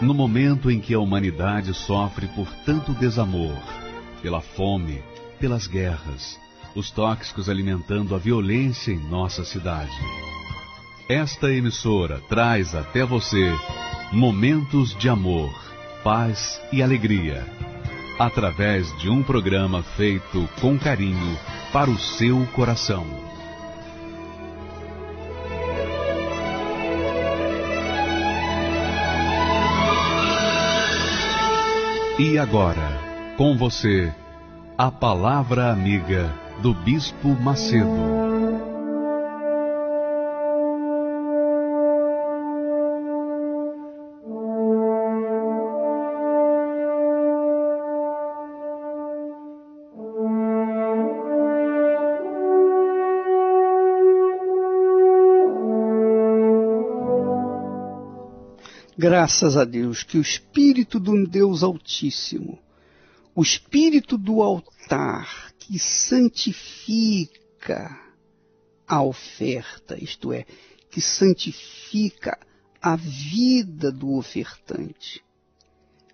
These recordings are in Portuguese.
No momento em que a humanidade sofre por tanto desamor, pela fome, pelas guerras, os tóxicos alimentando a violência em nossa cidade. Esta emissora traz até você momentos de amor, paz e alegria, através de um programa feito com carinho para o seu coração. E agora, com você, a Palavra Amiga do Bispo Macedo. Graças a Deus que o Espírito do Deus Altíssimo, o Espírito do altar que santifica a oferta, isto é, que santifica a vida do ofertante,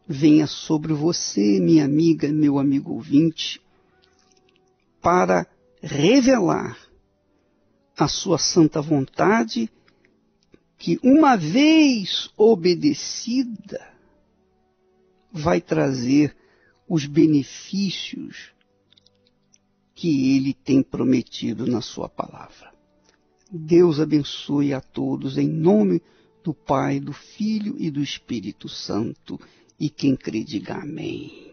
venha sobre você, minha amiga, meu amigo ouvinte, para revelar a sua santa vontade que, uma vez obedecida, vai trazer os benefícios que ele tem prometido na sua palavra. Deus abençoe a todos em nome do Pai, do Filho e do Espírito Santo. E quem crê, diga amém.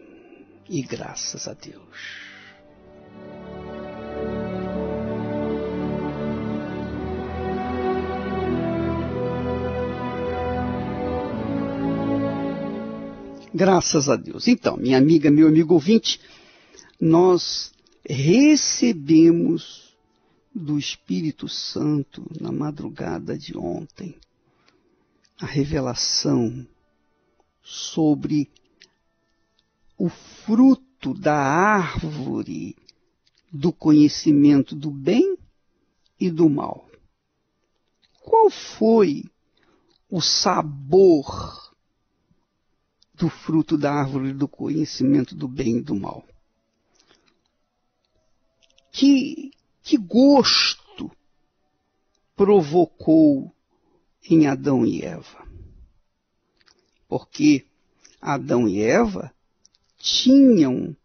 E graças a Deus. Graças a Deus. Então, minha amiga, meu amigo ouvinte, nós recebemos do Espírito Santo na madrugada de ontem a revelação sobre o fruto da árvore do conhecimento do bem e do mal. Qual foi o sabor do fruto da árvore do conhecimento do bem e do mal. Que, que gosto provocou em Adão e Eva? Porque Adão e Eva tinham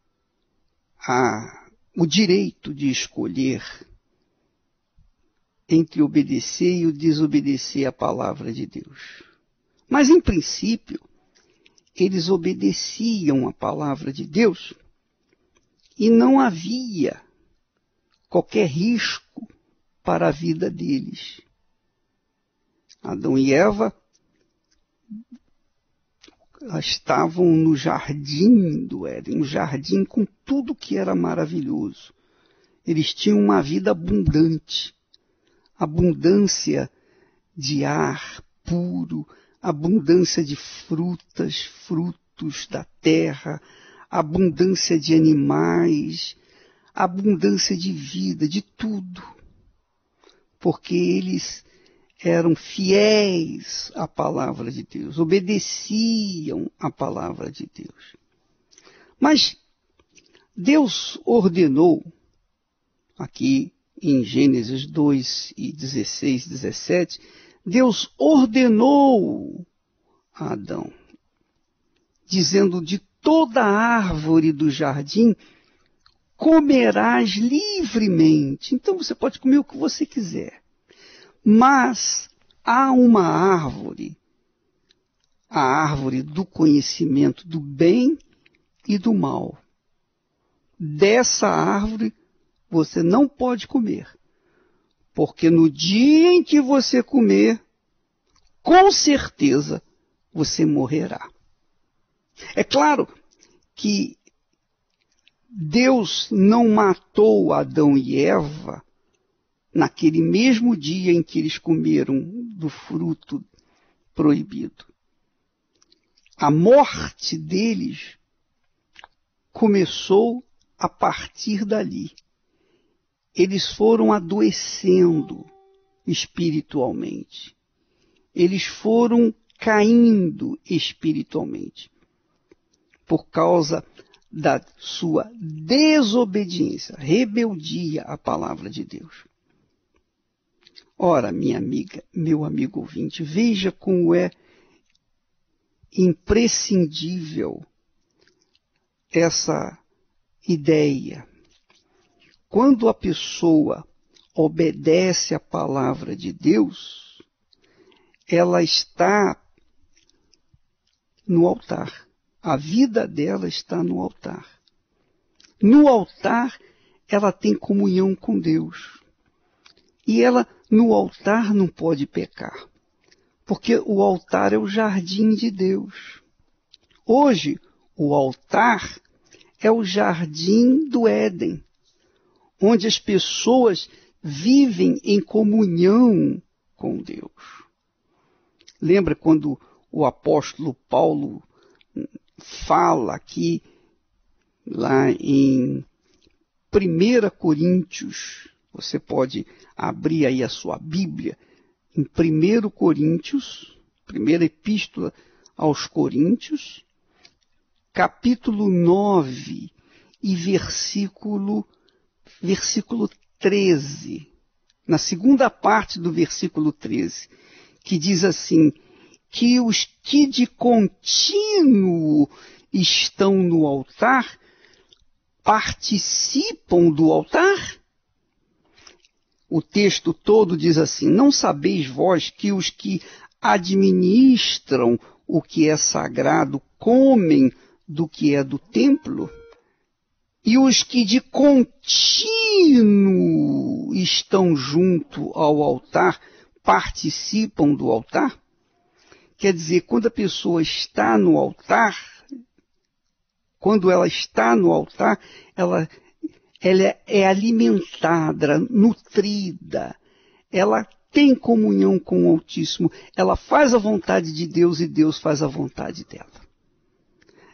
a, o direito de escolher entre obedecer e desobedecer à palavra de Deus. Mas, em princípio, eles obedeciam a palavra de Deus e não havia qualquer risco para a vida deles. Adão e Eva estavam no jardim do Éden, um jardim com tudo que era maravilhoso. Eles tinham uma vida abundante, abundância de ar puro, abundância de frutas, frutos da terra, abundância de animais, abundância de vida, de tudo. Porque eles eram fiéis à palavra de Deus, obedeciam à palavra de Deus. Mas Deus ordenou, aqui em Gênesis 2 e 16, 17, Deus ordenou a Adão, dizendo: De toda árvore do jardim comerás livremente. Então você pode comer o que você quiser. Mas há uma árvore, a árvore do conhecimento do bem e do mal. Dessa árvore você não pode comer porque no dia em que você comer, com certeza você morrerá. É claro que Deus não matou Adão e Eva naquele mesmo dia em que eles comeram do fruto proibido. A morte deles começou a partir dali eles foram adoecendo espiritualmente. Eles foram caindo espiritualmente por causa da sua desobediência, rebeldia à palavra de Deus. Ora, minha amiga, meu amigo ouvinte, veja como é imprescindível essa ideia. Quando a pessoa obedece à palavra de Deus, ela está no altar. A vida dela está no altar. No altar, ela tem comunhão com Deus. E ela, no altar, não pode pecar. Porque o altar é o jardim de Deus. Hoje, o altar é o jardim do Éden, onde as pessoas vivem em comunhão com Deus. Lembra quando o apóstolo Paulo fala aqui, lá em 1 Coríntios, você pode abrir aí a sua Bíblia, em 1 Coríntios, primeira epístola aos Coríntios, capítulo 9 e versículo, versículo 13, na segunda parte do versículo 13, que diz assim: que os que de contínuo estão no altar participam do altar? O texto todo diz assim: Não sabeis vós que os que administram o que é sagrado comem do que é do templo? E os que de contínuo estão junto ao altar participam do altar? Quer dizer, quando a pessoa está no altar, quando ela está no altar, ela, ela é alimentada, nutrida, ela tem comunhão com o Altíssimo, ela faz a vontade de Deus e Deus faz a vontade dela.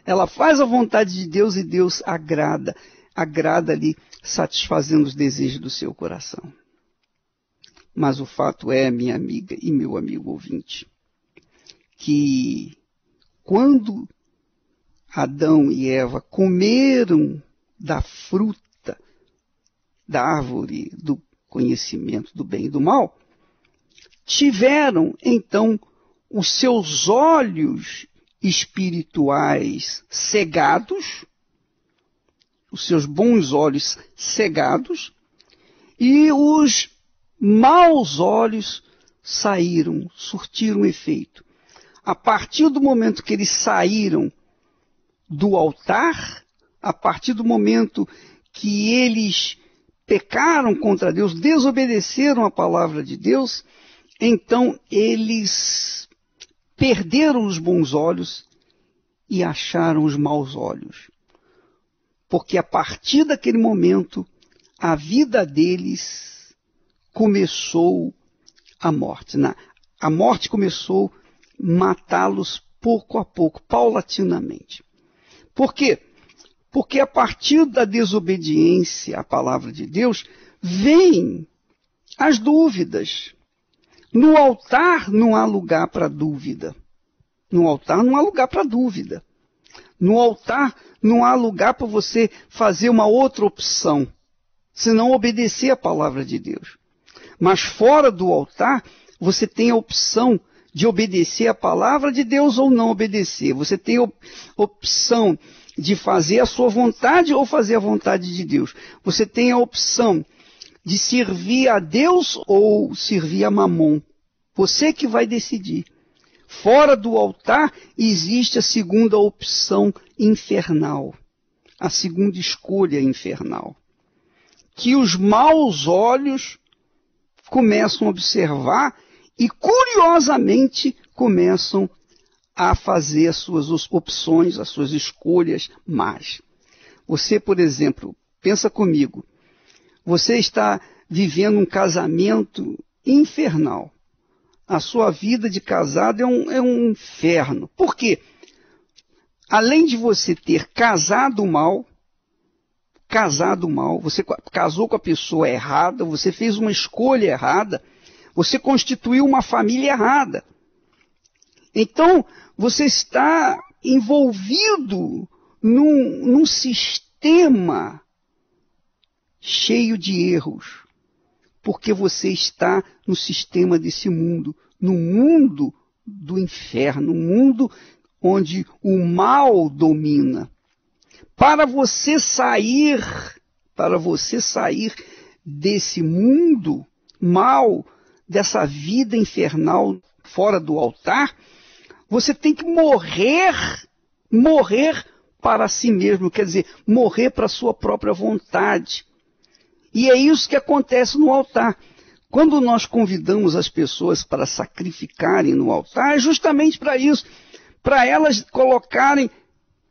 Ela faz a vontade de Deus e Deus agrada, agrada-lhe satisfazendo os desejos do seu coração. Mas o fato é, minha amiga e meu amigo ouvinte, que quando Adão e Eva comeram da fruta da árvore do conhecimento do bem e do mal, tiveram então os seus olhos espirituais cegados, os seus bons olhos cegados, e os maus olhos saíram, surtiram efeito. A partir do momento que eles saíram do altar, a partir do momento que eles pecaram contra Deus, desobedeceram a palavra de Deus, então eles perderam os bons olhos e acharam os maus olhos. Porque a partir daquele momento, a vida deles começou a morte. A morte começou matá-los pouco a pouco, paulatinamente. Por quê? Porque a partir da desobediência à palavra de Deus, vêm as dúvidas. No altar não há lugar para dúvida. No altar não há lugar para dúvida. No altar não há lugar para você fazer uma outra opção, senão obedecer a palavra de Deus. Mas fora do altar, você tem a opção de obedecer a palavra de Deus ou não obedecer. Você tem a opção de fazer a sua vontade ou fazer a vontade de Deus. Você tem a opção de servir a Deus ou servir a Mamon. Você que vai decidir. Fora do altar existe a segunda opção infernal, a segunda escolha infernal, que os maus olhos começam a observar e curiosamente começam a fazer as suas opções, as suas escolhas más. Você, por exemplo, pensa comigo, você está vivendo um casamento infernal. A sua vida de casado é um, é um inferno. Por quê? Além de você ter casado mal, casado mal, você casou com a pessoa errada, você fez uma escolha errada, você constituiu uma família errada. Então, você está envolvido num, num sistema cheio de erros, porque você está no sistema desse mundo, no mundo do inferno, no mundo onde o mal domina. Para você sair, para você sair desse mundo mal, dessa vida infernal fora do altar, você tem que morrer, morrer para si mesmo, quer dizer, morrer para a sua própria vontade. E é isso que acontece no altar. Quando nós convidamos as pessoas para sacrificarem no altar, é justamente para isso, para elas colocarem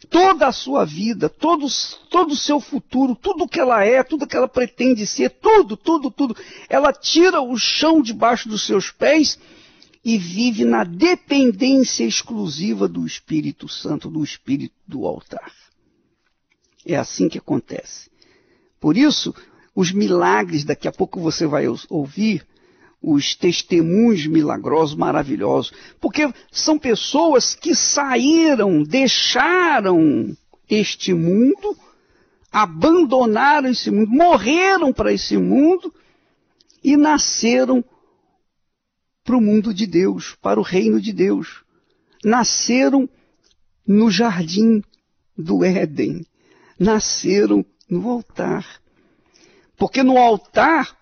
toda a sua vida, todo, todo o seu futuro, tudo que ela é, tudo que ela pretende ser, tudo, tudo, tudo. Ela tira o chão debaixo dos seus pés e vive na dependência exclusiva do Espírito Santo, do Espírito do altar. É assim que acontece. Por isso, os milagres, daqui a pouco você vai ouvir, os testemunhos milagrosos, maravilhosos, porque são pessoas que saíram, deixaram este mundo, abandonaram esse mundo, morreram para esse mundo e nasceram para o mundo de Deus, para o reino de Deus. Nasceram no jardim do Éden, nasceram no altar. Porque no altar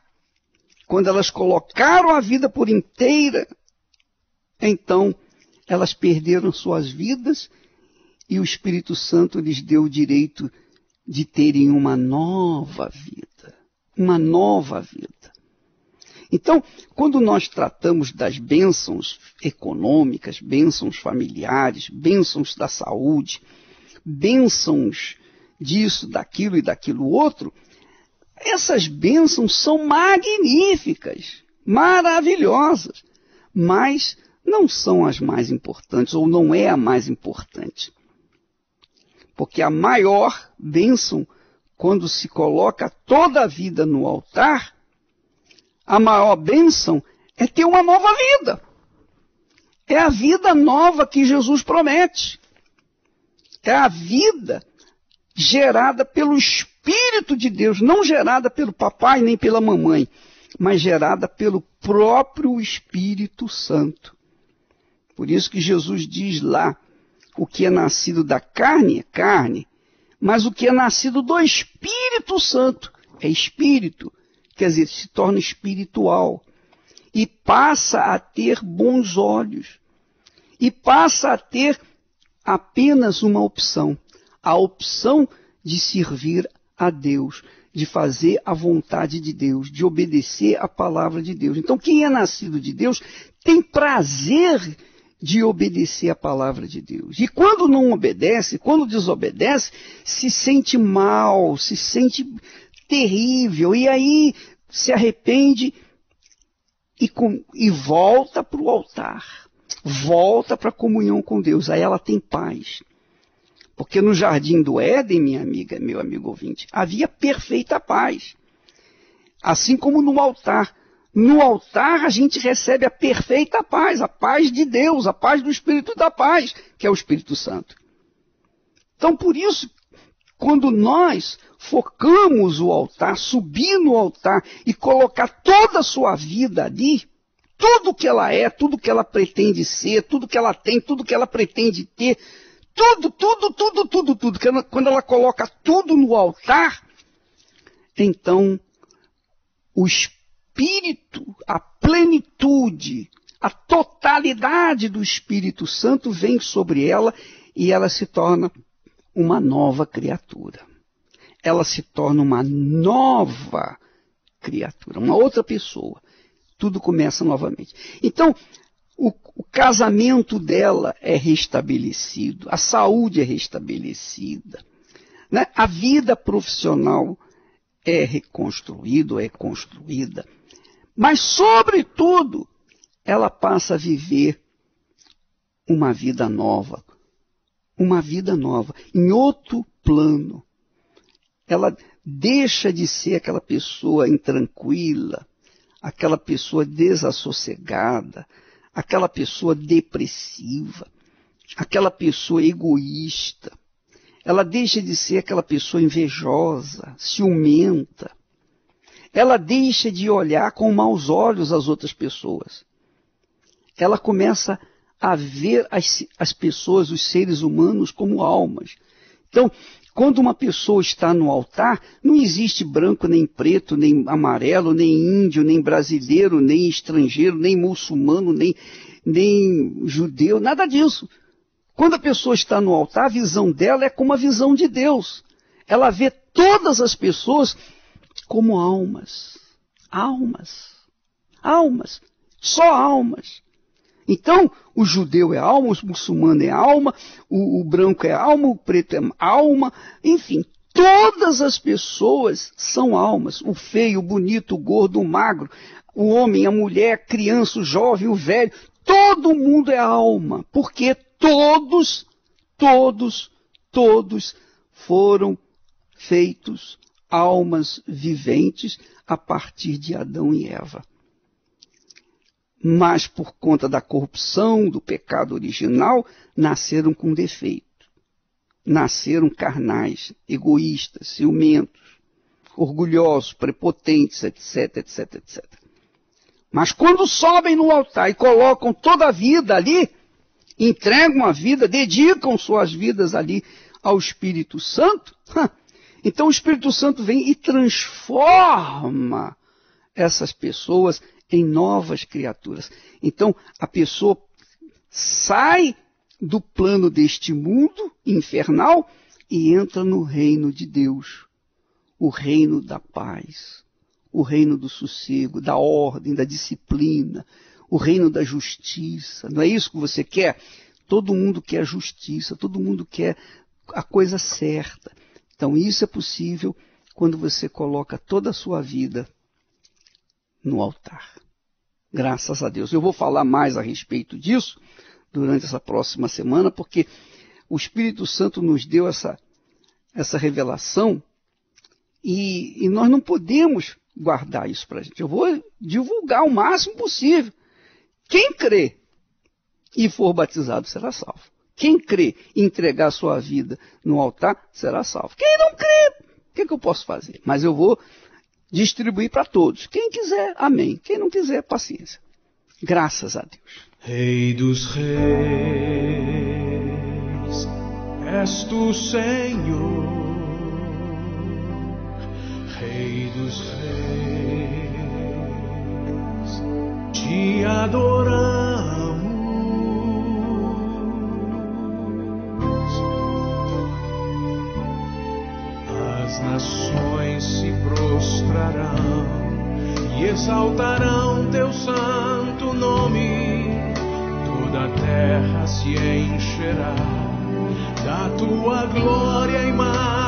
quando elas colocaram a vida por inteira, então elas perderam suas vidas e o Espírito Santo lhes deu o direito de terem uma nova vida. Uma nova vida. Então, quando nós tratamos das bênçãos econômicas, bênçãos familiares, bênçãos da saúde, bênçãos disso, daquilo e daquilo outro, essas bênçãos são magníficas, maravilhosas, mas não são as mais importantes, ou não é a mais importante. Porque a maior bênção, quando se coloca toda a vida no altar, a maior bênção é ter uma nova vida. É a vida nova que Jesus promete. É a vida gerada pelo Espírito de Deus, não gerada pelo papai nem pela mamãe, mas gerada pelo próprio Espírito Santo. Por isso que Jesus diz lá: o que é nascido da carne é carne, mas o que é nascido do Espírito Santo é espírito, quer dizer, se torna espiritual e passa a ter bons olhos e passa a ter apenas uma opção a opção de servir a Deus, de fazer a vontade de Deus, de obedecer a palavra de Deus. Então, quem é nascido de Deus tem prazer de obedecer a palavra de Deus. E quando não obedece, quando desobedece, se sente mal, se sente terrível, e aí se arrepende e, com, e volta para o altar, volta para a comunhão com Deus. Aí ela tem paz. Porque no jardim do Éden, minha amiga, meu amigo ouvinte, havia perfeita paz. Assim como no altar. No altar a gente recebe a perfeita paz, a paz de Deus, a paz do Espírito da paz, que é o Espírito Santo. Então, por isso, quando nós focamos o altar, subir no altar e colocar toda a sua vida ali, tudo que ela é, tudo que ela pretende ser, tudo que ela tem, tudo que ela pretende ter, tudo, tudo, tudo, tudo, tudo. Quando ela coloca tudo no altar, então o Espírito, a plenitude, a totalidade do Espírito Santo vem sobre ela e ela se torna uma nova criatura. Ela se torna uma nova criatura, uma outra pessoa. Tudo começa novamente. Então, o, casamento dela é restabelecido, a saúde é restabelecida, né? a vida profissional é reconstruída, é construída, mas, sobretudo, ela passa a viver uma vida nova, uma vida nova, em outro plano. Ela deixa de ser aquela pessoa intranquila, aquela pessoa desassossegada, aquela pessoa depressiva, aquela pessoa egoísta. Ela deixa de ser aquela pessoa invejosa, ciumenta. Ela deixa de olhar com maus olhos as outras pessoas. Ela começa a ver as, as pessoas, os seres humanos, como almas. Então, quando uma pessoa está no altar, não existe branco, nem preto, nem amarelo, nem índio, nem brasileiro, nem estrangeiro, nem muçulmano, nem, nem judeu, nada disso. Quando a pessoa está no altar, a visão dela é como a visão de Deus. Ela vê todas as pessoas como almas. Almas. Almas. Só almas. Então, o judeu é alma, o muçulmano é alma, o, o branco é alma, o preto é alma, enfim, todas as pessoas são almas. O feio, o bonito, o gordo, o magro, o homem, a mulher, a criança, o jovem, o velho, todo mundo é alma, porque todos, todos, todos foram feitos almas viventes a partir de Adão e Eva mas por conta da corrupção, do pecado original, nasceram com defeito. Nasceram carnais, egoístas, ciumentos, orgulhosos, prepotentes, etc, etc, etc. Mas quando sobem no altar e colocam toda a vida ali, entregam a vida, dedicam suas vidas ali ao Espírito Santo, então o Espírito Santo vem e transforma essas pessoas em novas criaturas. Então, a pessoa sai do plano deste mundo infernal e entra no reino de Deus, o reino da paz, o reino do sossego, da ordem, da disciplina, o reino da justiça. Não é isso que você quer? Todo mundo quer justiça, todo mundo quer a coisa certa. Então, isso é possível quando você coloca toda a sua vida no altar. Graças a Deus. Eu vou falar mais a respeito disso durante essa próxima semana, porque o Espírito Santo nos deu essa, essa revelação e, e nós não podemos guardar isso para a gente. Eu vou divulgar o máximo possível. Quem crê e for batizado será salvo. Quem crê e entregar sua vida no altar será salvo. Quem não crê, o que, que eu posso fazer? Mas eu vou distribuir para todos. Quem quiser, amém. Quem não quiser, paciência. Graças a Deus. Rei dos reis, és tu Senhor, Rei dos reis, te adoramos. As nações se prostrarão e exaltarão teu santo nome. Toda a terra se encherá da tua glória e majestade,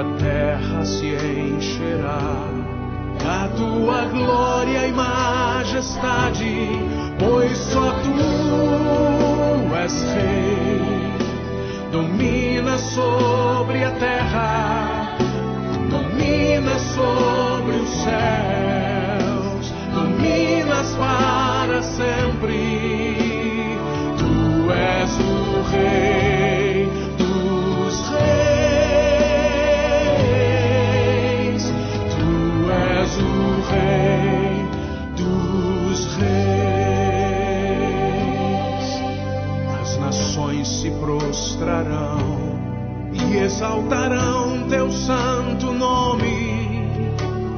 A terra se encherá da tua glória e majestade, pois só tu és rei. Domina sobre a terra, domina sobre os céus, dominas para sempre. Tu és o rei Rei dos Reis. As nações se prostrarão e exaltarão teu santo nome.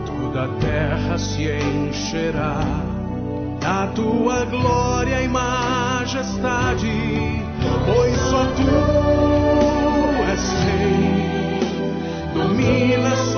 Toda a terra se encherá da tua glória e majestade, pois só tu és Rei, dominas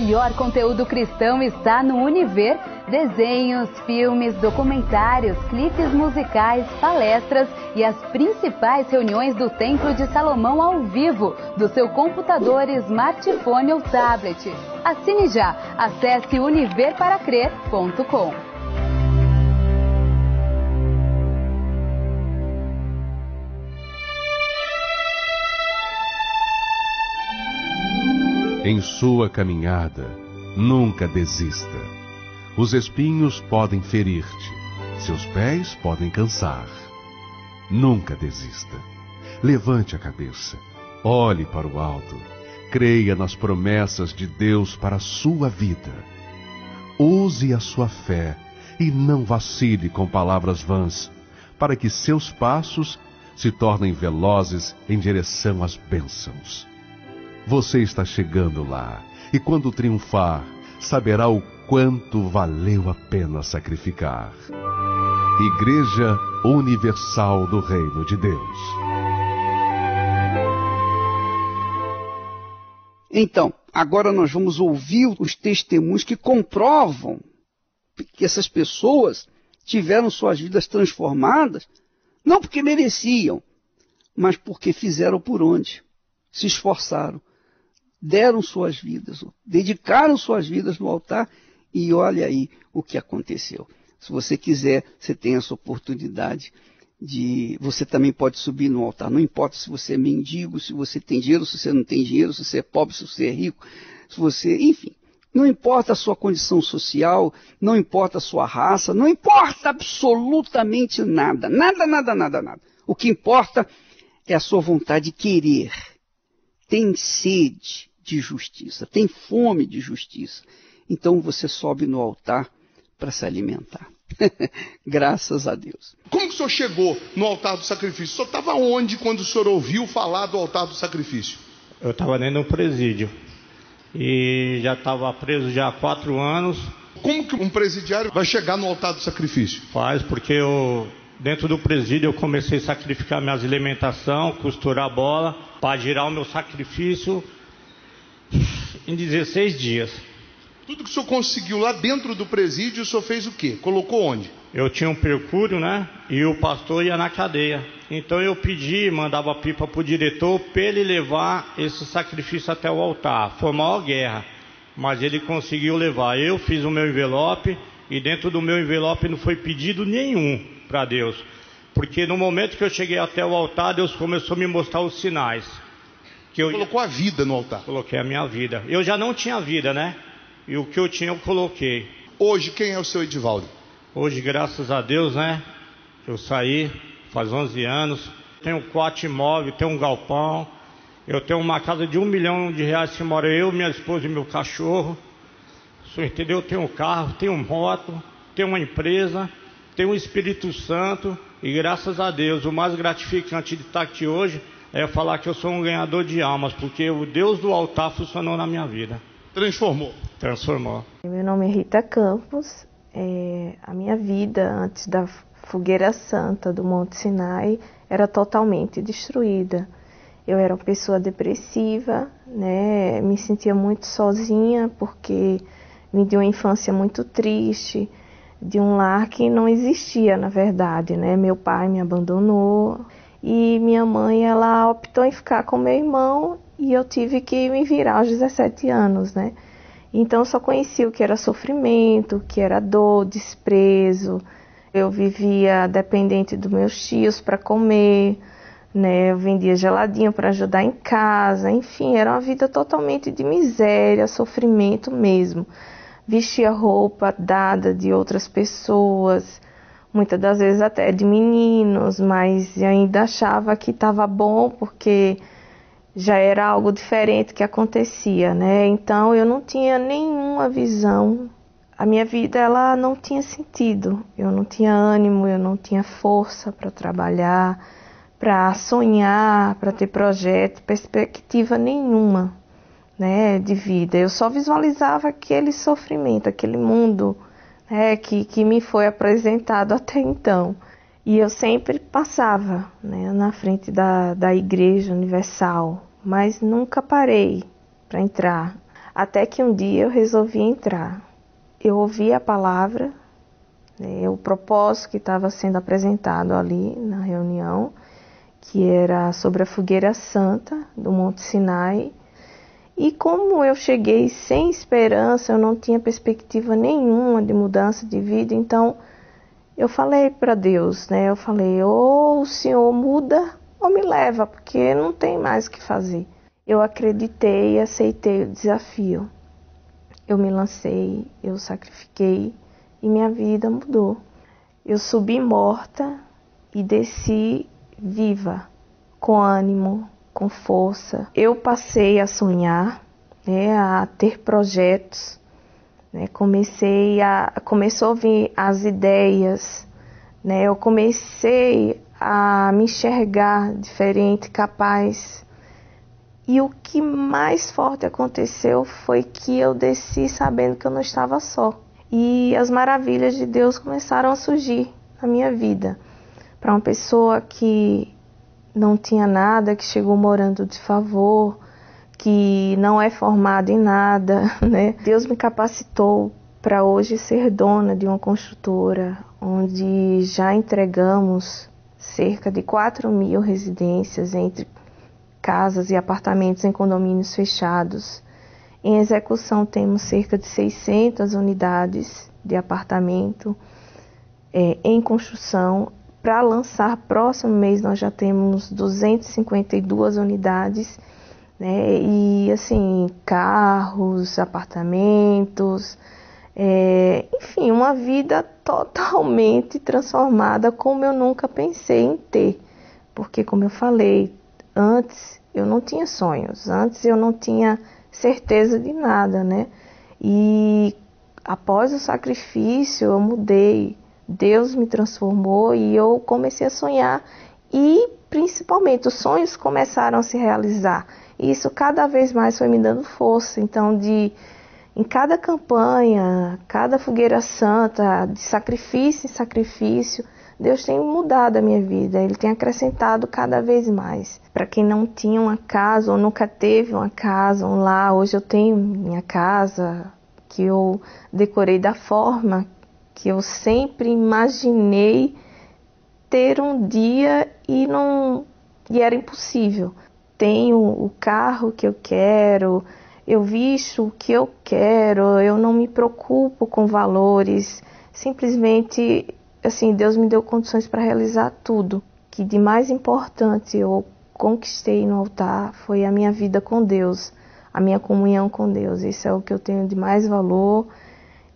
melhor conteúdo cristão está no Univer. Desenhos, filmes, documentários, clipes musicais, palestras e as principais reuniões do Templo de Salomão ao vivo, do seu computador, smartphone ou tablet. Assine já. Acesse univerparacrer.com. Em sua caminhada, nunca desista. Os espinhos podem ferir-te, seus pés podem cansar. Nunca desista. Levante a cabeça, olhe para o alto, creia nas promessas de Deus para a sua vida. Use a sua fé e não vacile com palavras vãs, para que seus passos se tornem velozes em direção às bênçãos. Você está chegando lá, e quando triunfar, saberá o quanto valeu a pena sacrificar. Igreja Universal do Reino de Deus. Então, agora nós vamos ouvir os testemunhos que comprovam que essas pessoas tiveram suas vidas transformadas, não porque mereciam, mas porque fizeram por onde, se esforçaram, deram suas vidas, dedicaram suas vidas no altar e olha aí o que aconteceu. Se você quiser, você tem essa oportunidade de. Você também pode subir no altar. Não importa se você é mendigo, se você tem dinheiro, se você não tem dinheiro, se você é pobre, se você é rico, se você. Enfim. Não importa a sua condição social, não importa a sua raça, não importa absolutamente nada. Nada, nada, nada, nada. O que importa é a sua vontade de querer. Tem sede de justiça, tem fome de justiça. Então você sobe no altar para se alimentar. Graças a Deus. Como que o senhor chegou no altar do sacrifício? O senhor estava onde quando o senhor ouviu falar do altar do sacrifício? Eu estava dentro do presídio e já estava preso já há quatro anos. Como que um presidiário vai chegar no altar do sacrifício? Faz porque eu dentro do presídio eu comecei a sacrificar minhas alimentação, costurar a bola para girar o meu sacrifício em 16 dias. Tudo que o senhor conseguiu lá dentro do presídio, o senhor fez o quê? Colocou onde? Eu tinha um percúrio, né? E o pastor ia na cadeia. Então eu pedi, mandava pipa pro diretor para ele levar esse sacrifício até o altar. Foi a maior guerra, mas ele conseguiu levar. Eu fiz o meu envelope e dentro do meu envelope não foi pedido nenhum para Deus. Porque no momento que eu cheguei até o altar, Deus começou a me mostrar os sinais. Que eu Colocou a vida no altar. coloquei a minha vida. Eu já não tinha vida, né? E o que eu tinha eu coloquei. Hoje, quem é o seu Edivaldo? Hoje, graças a Deus, né? Eu saí faz 11 anos. Tenho quatro imóveis, tenho um galpão. Eu tenho uma casa de um milhão de reais que mora eu, minha esposa e meu cachorro. Senhor entendeu? Eu tenho um carro, tenho moto, tenho uma empresa, tenho o Espírito Santo. E graças a Deus, o mais gratificante de estar aqui hoje é falar que eu sou um ganhador de almas, porque o Deus do altar funcionou na minha vida. Transformou. Transformou. Meu nome é Rita Campos. É, a minha vida antes da fogueira santa do Monte Sinai era totalmente destruída. Eu era uma pessoa depressiva, né? Me sentia muito sozinha porque vim de uma infância muito triste, de um lar que não existia, na verdade, né? Meu pai me abandonou e minha mãe ela optou em ficar com meu irmão e eu tive que me virar aos 17 anos, né? Então só conhecia o que era sofrimento, o que era dor, desprezo. Eu vivia dependente dos meus tios para comer, né? Eu vendia geladinho para ajudar em casa, enfim, era uma vida totalmente de miséria, sofrimento mesmo. Vestia roupa dada de outras pessoas, muitas das vezes até de meninos, mas ainda achava que estava bom porque já era algo diferente que acontecia, né? Então eu não tinha nenhuma visão. A minha vida ela não tinha sentido. Eu não tinha ânimo, eu não tinha força para trabalhar, para sonhar, para ter projeto, perspectiva nenhuma, né, de vida. Eu só visualizava aquele sofrimento, aquele mundo, né, que que me foi apresentado até então. E eu sempre passava né, na frente da, da Igreja Universal, mas nunca parei para entrar. Até que um dia eu resolvi entrar. Eu ouvi a palavra, né, o propósito que estava sendo apresentado ali na reunião, que era sobre a fogueira santa do Monte Sinai. E como eu cheguei sem esperança, eu não tinha perspectiva nenhuma de mudança de vida, então eu falei para Deus, né? Eu falei: ou o Senhor muda ou me leva, porque não tem mais o que fazer. Eu acreditei e aceitei o desafio. Eu me lancei, eu sacrifiquei e minha vida mudou. Eu subi morta e desci viva, com ânimo, com força. Eu passei a sonhar, né, a ter projetos. Né, comecei a começou a vir as ideias, né, eu comecei a me enxergar diferente, capaz. E o que mais forte aconteceu foi que eu desci sabendo que eu não estava só. E as maravilhas de Deus começaram a surgir na minha vida. Para uma pessoa que não tinha nada, que chegou morando de favor, que não é formada em nada, né? Deus me capacitou para hoje ser dona de uma construtora, onde já entregamos cerca de 4 mil residências entre casas e apartamentos em condomínios fechados. Em execução temos cerca de 600 unidades de apartamento é, em construção. Para lançar próximo mês nós já temos 252 unidades, né? E assim carros, apartamentos, é, enfim, uma vida totalmente transformada como eu nunca pensei em ter. Porque, como eu falei, antes eu não tinha sonhos, antes eu não tinha certeza de nada, né? E após o sacrifício eu mudei, Deus me transformou e eu comecei a sonhar e principalmente os sonhos começaram a se realizar. E isso cada vez mais foi me dando força, então de em cada campanha, cada fogueira santa, de sacrifício em sacrifício, Deus tem mudado a minha vida, Ele tem acrescentado cada vez mais. Para quem não tinha uma casa ou nunca teve uma casa, um lar, hoje eu tenho minha casa, que eu decorei da forma que eu sempre imaginei ter um dia e não e era impossível. Tenho o carro que eu quero, eu visto o que eu quero, eu não me preocupo com valores, simplesmente assim, Deus me deu condições para realizar tudo. Que de mais importante eu conquistei no altar foi a minha vida com Deus, a minha comunhão com Deus. Isso é o que eu tenho de mais valor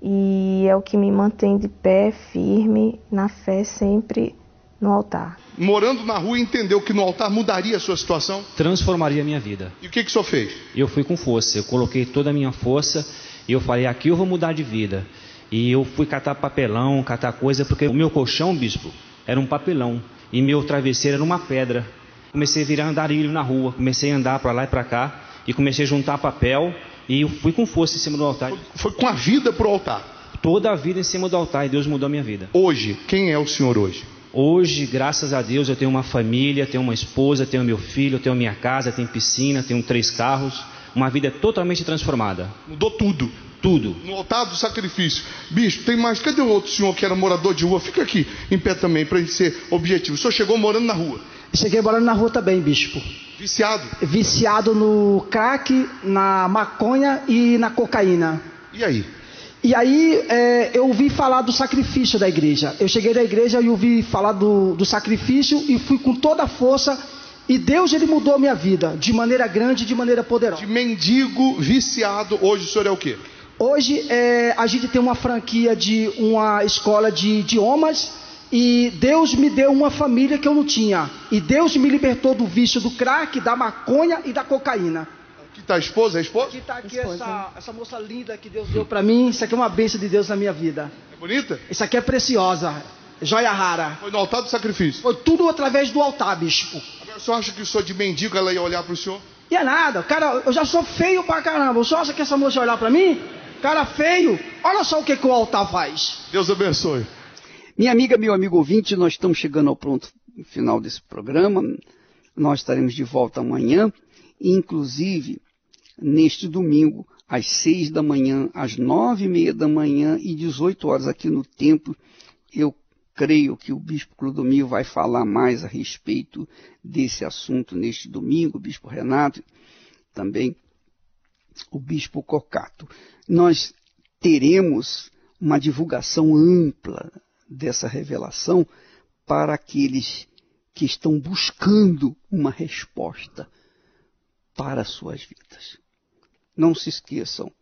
e é o que me mantém de pé, firme, na fé, sempre no altar. Morando na rua, entendeu que no altar mudaria a sua situação? Transformaria a minha vida. E o que, que o senhor fez? Eu fui com força, eu coloquei toda a minha força e eu falei: aqui eu vou mudar de vida. E eu fui catar papelão, catar coisa, porque o meu colchão, bispo, era um papelão e meu travesseiro era uma pedra. Comecei a virar andarilho na rua, comecei a andar para lá e para cá e comecei a juntar papel e eu fui com força em cima do altar. Foi, foi com a vida pro altar. Toda a vida em cima do altar e Deus mudou a minha vida. Hoje, quem é o senhor hoje? Hoje, graças a Deus, eu tenho uma família, tenho uma esposa, tenho meu filho, tenho minha casa, tenho piscina, tenho três carros. Uma vida totalmente transformada. Mudou tudo. Tudo. No altar do sacrifício. Bispo, tem mais. Cadê o outro senhor que era morador de rua? Fica aqui em pé também, para gente ser objetivo. O senhor chegou morando na rua. Cheguei morando na rua também, bispo. Viciado. Viciado no crack, na maconha e na cocaína. E aí? E aí é, eu ouvi falar do sacrifício da igreja. Eu cheguei da igreja e ouvi falar do, do sacrifício e fui com toda a força. E Deus ele mudou a minha vida de maneira grande, de maneira poderosa. De mendigo, viciado, hoje o senhor é o quê? Hoje é, a gente tem uma franquia de uma escola de idiomas e Deus me deu uma família que eu não tinha. E Deus me libertou do vício do crack, da maconha e da cocaína. Aqui está a esposa, é a esposa? Aqui está aqui essa, essa moça linda que Deus deu para mim. Isso aqui é uma bênção de Deus na minha vida. É bonita? Isso aqui é preciosa. Joia rara. Foi no altar do sacrifício. Foi tudo através do altar, bispo. Agora, o senhor acha que o senhor de mendigo ela ia olhar para o senhor? E é nada, cara, eu já sou feio pra caramba. O senhor acha que essa moça ia olhar para mim? Cara feio, olha só o que, que o altar faz. Deus abençoe. Minha amiga, meu amigo ouvinte, nós estamos chegando ao pronto final desse programa. Nós estaremos de volta amanhã, inclusive neste domingo, às seis da manhã, às nove e meia da manhã e 18 horas aqui no templo. Eu creio que o Bispo Clodomiro vai falar mais a respeito desse assunto neste domingo, o Bispo Renato, também o Bispo Cocato. Nós teremos uma divulgação ampla dessa revelação para aqueles que estão buscando uma resposta para as suas vidas. Não se esqueçam,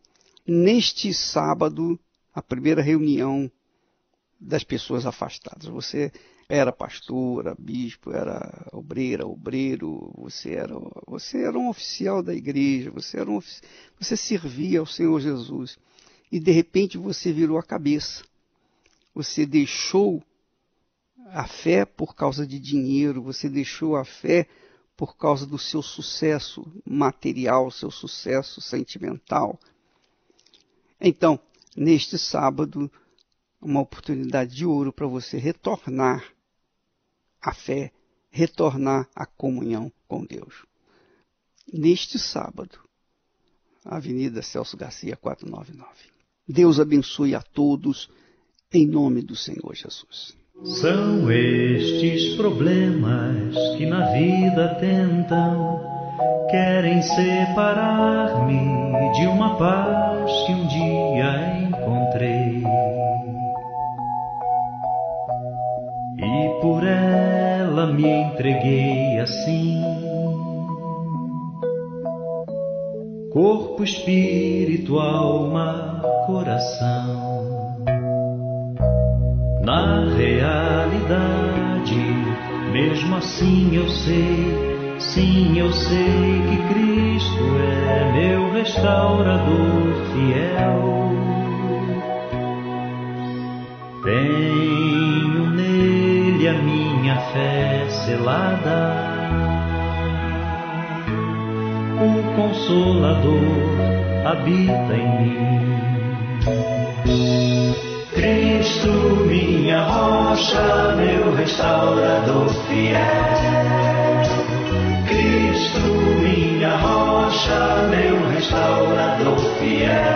neste sábado, a primeira reunião das pessoas afastadas. Você era pastora, bispo, era obreira, obreiro, você era, você era um oficial da igreja, você, era um, você servia ao Senhor Jesus. E de repente você virou a cabeça. Você deixou a fé por causa de dinheiro, você deixou a fé por causa do seu sucesso material, seu sucesso sentimental. Então, neste sábado, uma oportunidade de ouro para você retornar à fé, retornar à comunhão com Deus. Neste sábado, Avenida Celso Garcia 499. Deus abençoe a todos em nome do Senhor Jesus. São estes problemas que na vida tentam, querem separar-me de uma paz que um dia encontrei. E por ela me entreguei assim. Corpo, espírito, alma, coração. Na realidade, mesmo assim eu sei, sim eu sei que Cristo é meu restaurador fiel. Tenho nele a minha fé selada. O Consolador habita em mim. Meu restaurador fiel. Cristo, minha rocha, meu restaurador fiel.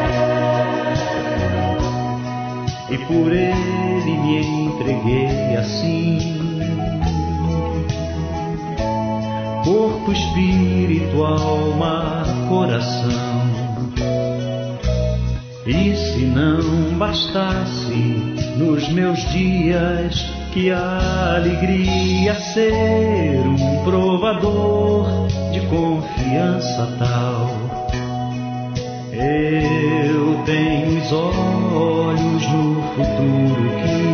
E por ele me entreguei assim. Corpo, espírito, alma, coração. E se não bastasse nos meus dias Que alegria ser um provador de confiança tal. Eu tenho os olhos no futuro que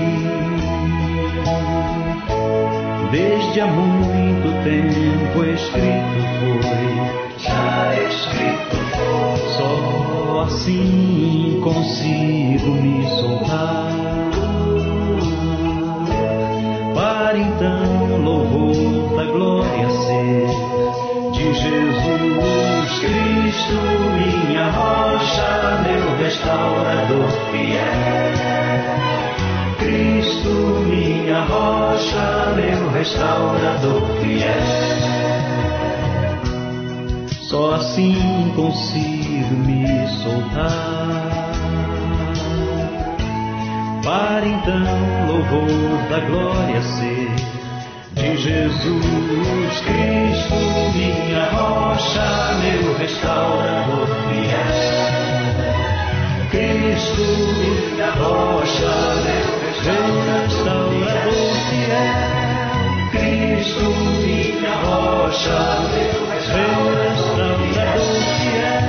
desde há muito tempo escrito foi. Já escrito foi. Só assim consigo me soltar. Para então louvor da glória ser de Jesus Cristo, minha rocha, meu restaurador fiel. Cristo, minha rocha, meu restaurador fiel. Só assim consigo me soltar. Para então louvor da glória ser de Jesus Cristo, minha rocha, meu restaurador fiel. Cristo, minha rocha, meu restaurador fiel. Cristo, minha rocha, meu restaurador fiel.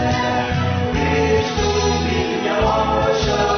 Cristo, minha rocha.